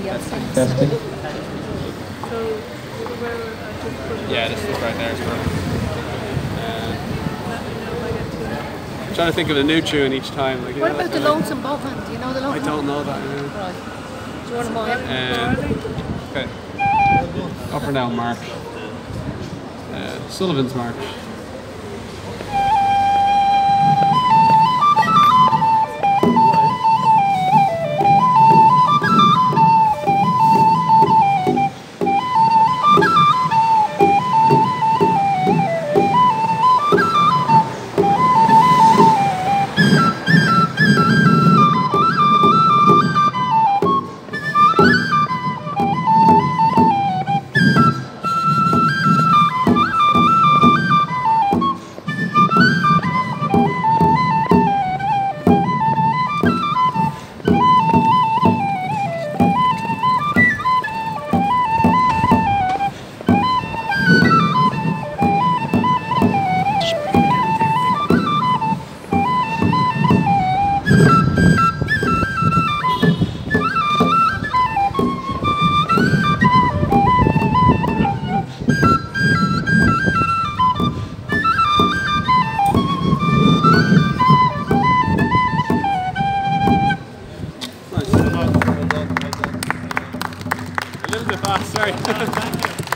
somebody else. Testing. So, where I just put it Yeah, this is right there. It's. Uh, Let me know if I get to I'm trying to think of a new tune each time. Like, What know, about the like, Lonesome Boatman? Do you know the Lonesome I don't know that. uh, Right. Do you want to mind? Um, okay. Up or now, march. Uh, Sullivan's March. Sorry.